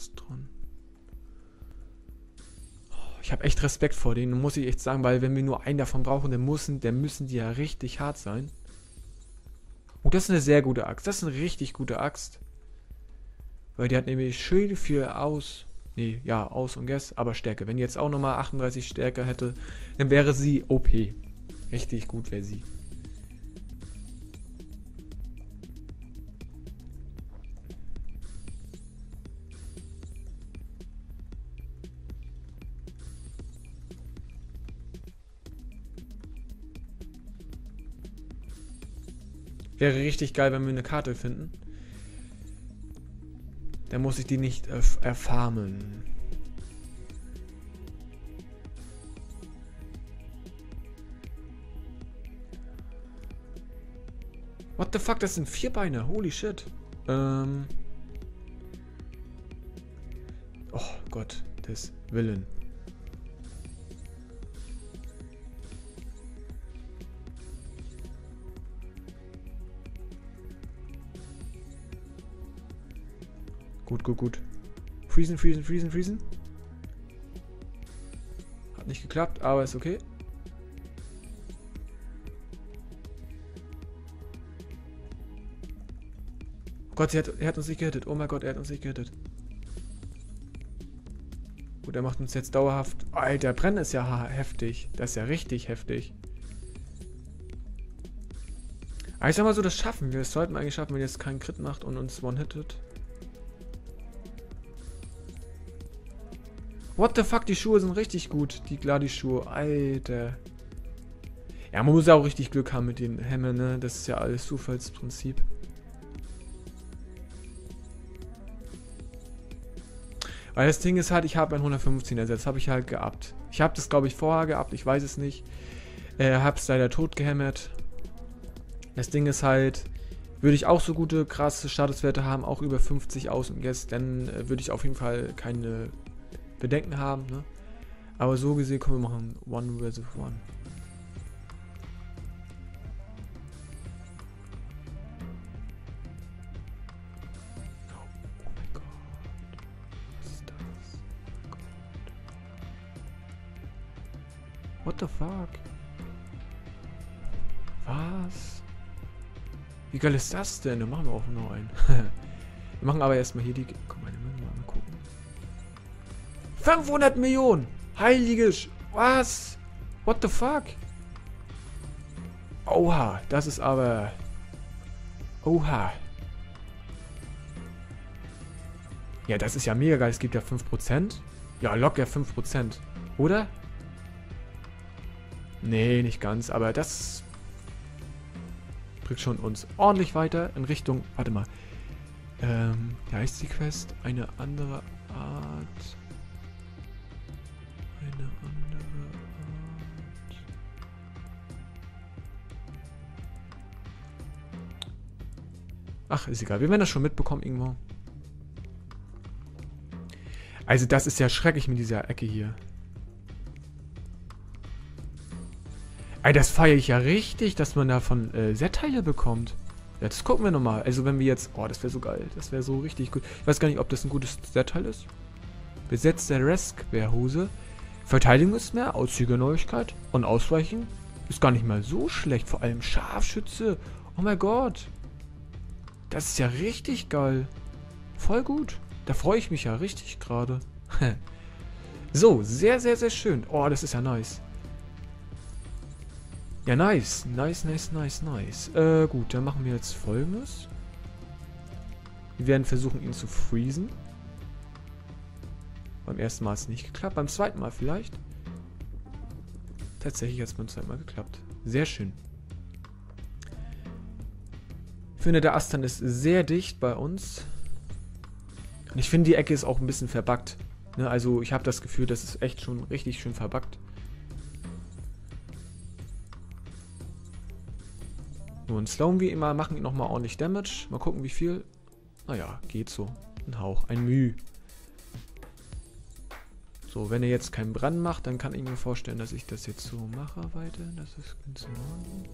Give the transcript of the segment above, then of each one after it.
Astron. Oh, ich habe echt Respekt vor denen, muss ich echt sagen, weil wenn wir nur einen davon brauchen, dann müssen, dann müssen die ja richtig hart sein. Und das ist eine sehr gute Axt. Das ist eine richtig gute Axt. Weil die hat nämlich schön viel aus. Nee, ja, aus und Guess, aber Stärke. Wenn die jetzt auch nochmal 38 Stärke hätte, dann wäre sie OP. Richtig gut wäre sie. Wäre richtig geil, wenn wir eine Karte finden. Dann muss ich die nicht erfarmen. What the fuck, das sind vier Beine. Holy shit. Ähm. Oh Gott, des Willen. Gut, gut, gut. Freezen, freezen, freezen, freezen. Hat nicht geklappt, aber ist okay. Oh Gott, hat, er hat uns nicht gehittet. Oh mein Gott, er hat uns nicht gehittet. Gut, er macht uns jetzt dauerhaft... Alter, Brennen ist ja heftig. Das ist ja richtig heftig. Aber ich sag mal so, das schaffen wir. Das sollten wir eigentlich schaffen, wenn jetzt keinen Crit macht und uns one-hittet. What the fuck, die Schuhe sind richtig gut. Die Gladi-Schuhe, Alter. Ja, man muss ja auch richtig Glück haben mit den Hämmern, ne? Das ist ja alles Zufallsprinzip. Weil das Ding ist halt, ich habe ein 115 ersetzt. Habe ich halt geabt. Ich habe das, glaube ich, vorher geabt. Ich weiß es nicht. Äh, hab's leider tot gehämmert. Das Ding ist halt, würde ich auch so gute, krasse Statuswerte haben, auch über 50 aus und jetzt, dann äh, würde ich auf jeden Fall keine Bedenken haben. Ne? Aber so gesehen können wir machen One versus One. What the fuck? Was? Wie geil ist das denn? Dann machen wir auch noch einen. wir machen aber erstmal hier die... Komm. 500 Millionen! Heiliges! Was? What the fuck? Oha, das ist aber... Oha. Ja, das ist ja mega geil. Es gibt ja 5%. Ja, locker 5%. Oder? Nee, nicht ganz. Aber das bringt schon uns ordentlich weiter in Richtung... Warte mal. Ähm, wie heißt die Quest? Eine andere Art... Ach, ist egal. Wir werden das schon mitbekommen irgendwo. Also das ist ja schrecklich mit dieser Ecke hier. Ey, das feiere ich ja richtig, dass man davon äh, Set-Teile bekommt. Das gucken wir nochmal. Also wenn wir jetzt... Oh, das wäre so geil. Das wäre so richtig gut. Ich weiß gar nicht, ob das ein gutes Set-Teil ist. Besetzte Rescue-Hose. Verteidigung ist mehr, Auszüge Neuigkeit und Ausweichen ist gar nicht mal so schlecht. Vor allem Scharfschütze. Oh mein Gott. Das ist ja richtig geil. Voll gut. Da freue ich mich ja richtig gerade. so, sehr, sehr, sehr schön. Oh, das ist ja nice. Ja, nice. Nice, nice, nice, nice. Äh, gut, dann machen wir jetzt folgendes. Wir werden versuchen, ihn zu freezen. Beim ersten Mal hat es nicht geklappt. Beim zweiten Mal vielleicht. Tatsächlich hat es beim zweiten Mal geklappt. Sehr schön. Ich finde, der Astan ist sehr dicht bei uns. Und ich finde, die Ecke ist auch ein bisschen verbuggt. Ne, also ich habe das Gefühl, das ist echt schon richtig schön verbuggt. Nun slowen wir immer, machen nochmal ordentlich Damage. Mal gucken, wie viel. Naja, geht so. Ein Hauch, ein Müh. So, wenn er jetzt keinen Brand macht, dann kann ich mir vorstellen, dass ich das jetzt so mache weiter. Das ist ganz Ordnung.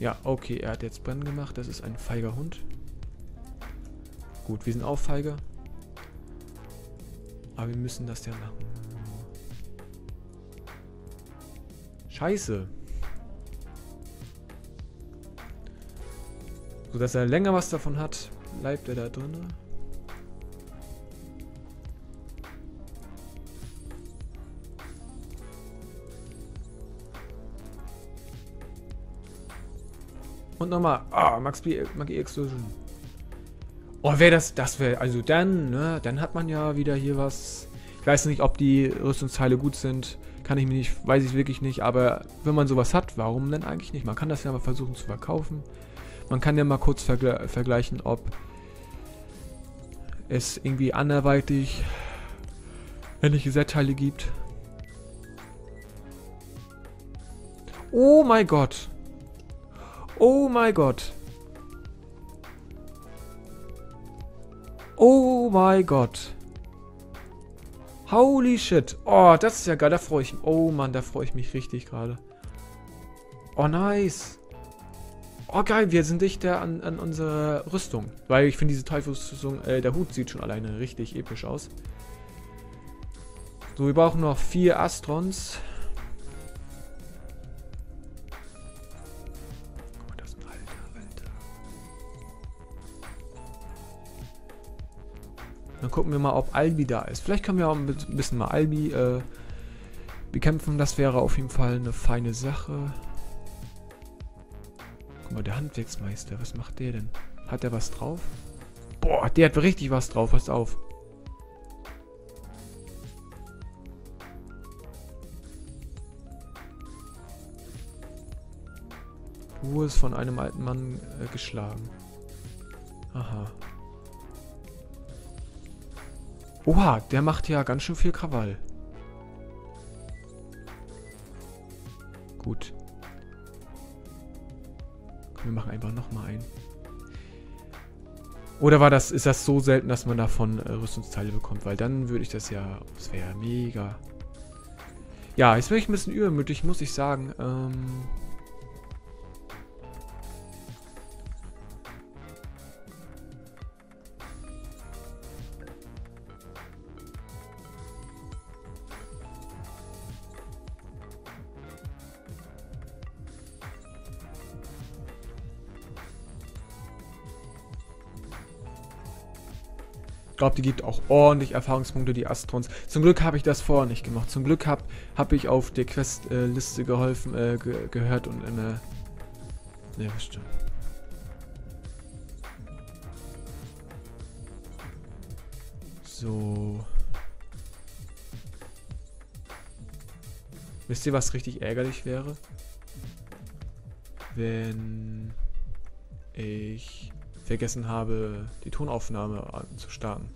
Ja, okay, er hat jetzt Brand gemacht. Das ist ein feiger Hund. Gut, wir sind auch feige. Aber wir müssen das ja machen. Scheiße. So dass er länger was davon hat, bleibt er da drin. Und nochmal. Ah, Max Magie Explosion. Oh, wäre das, das wäre, also dann, ne, dann hat man ja wieder hier was. Ich weiß nicht, ob die Rüstungsteile gut sind. Kann ich mir nicht, weiß ich wirklich nicht. Aber wenn man sowas hat, warum denn eigentlich nicht? Man kann das ja mal versuchen zu verkaufen. Man kann ja mal kurz vergle vergleichen, ob es irgendwie anderweitig ähnliche Set-Teile gibt. Oh mein Gott. Oh mein Gott. Oh mein Gott. Holy shit. Oh, das ist ja geil. Da freue ich mich. Oh Mann, da freue ich mich richtig gerade. Oh, nice. Oh, geil. Wir sind dichter an, an unserer Rüstung. Weil ich finde diese Teufelsrüstung, äh, der Hut sieht schon alleine richtig episch aus. So, wir brauchen noch vier Astrons. Dann gucken wir mal, ob Albi da ist. Vielleicht können wir auch ein bisschen mal Albi äh, bekämpfen. Das wäre auf jeden Fall eine feine Sache. Guck mal, der Handwerksmeister, was macht der denn? Hat der was drauf? Boah, der hat richtig was drauf. Pass auf. Du wurdest von einem alten Mann äh, geschlagen. Aha. Oha, der macht ja ganz schön viel Krawall. Gut. Wir machen einfach nochmal ein. Oder war das, ist das so selten, dass man davon äh, Rüstungsteile bekommt? Weil dann würde ich das ja, das wäre ja mega. Ja, jetzt bin ich ein bisschen übermütig, muss ich sagen. Ähm, glaube, die gibt auch ordentlich Erfahrungspunkte, die Astrons. Zum Glück habe ich das vorher nicht gemacht. Zum Glück habe hab ich auf der Questliste äh, geholfen, äh, ge gehört und in der... Ne, was stimmt. So. Wisst ihr, was richtig ärgerlich wäre? Wenn ich vergessen habe, die Tonaufnahme zu starten.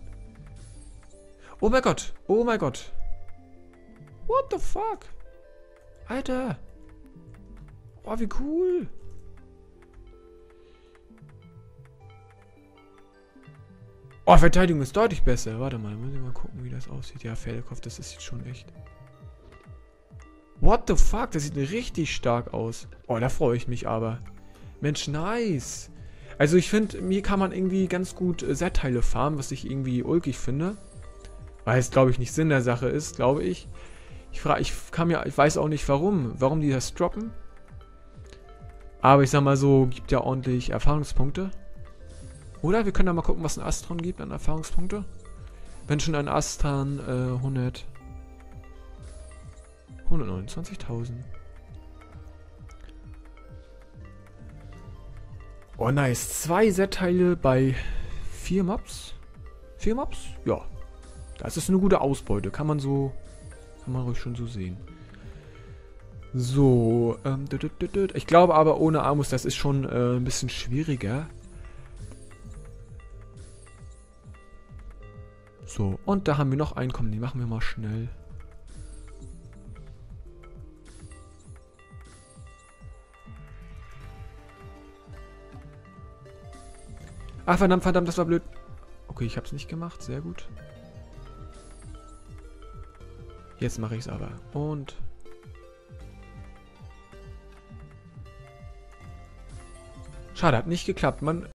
Oh mein Gott! Oh mein Gott! What the fuck? Alter! Oh, wie cool! Oh, Verteidigung ist deutlich besser. Warte mal, muss ich mal gucken, wie das aussieht. Ja, Pferdekopf, das ist schon echt. What the fuck? Das sieht richtig stark aus. Oh, da freue ich mich aber. Mensch, nice. Also ich finde, mir kann man irgendwie ganz gut äh, Set-Teile farmen, was ich irgendwie ulkig finde. Weil es, glaube ich, nicht Sinn der Sache ist, glaube ich. Ich frage, ich kann mir, ich weiß auch nicht warum, warum die das droppen. Aber ich sag mal so, gibt ja ordentlich Erfahrungspunkte. Oder wir können da mal gucken, was ein Astron gibt an Erfahrungspunkte. Wenn schon ein Astron äh, 100 129.000. Oh, nice. Zwei Set-Teile bei vier Maps. Vier Maps? Ja. Das ist eine gute Ausbeute. Kann man so... Kann man ruhig schon so sehen. So. Ähm, ich glaube aber ohne Armus, das ist schon äh, ein bisschen schwieriger. So. Und da haben wir noch einen. Komm, die machen wir mal schnell. Ach, verdammt, verdammt, das war blöd. Okay, ich hab's nicht gemacht. Sehr gut. Jetzt mache ich's aber. Und... Schade, hat nicht geklappt. Man